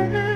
Mm-hmm.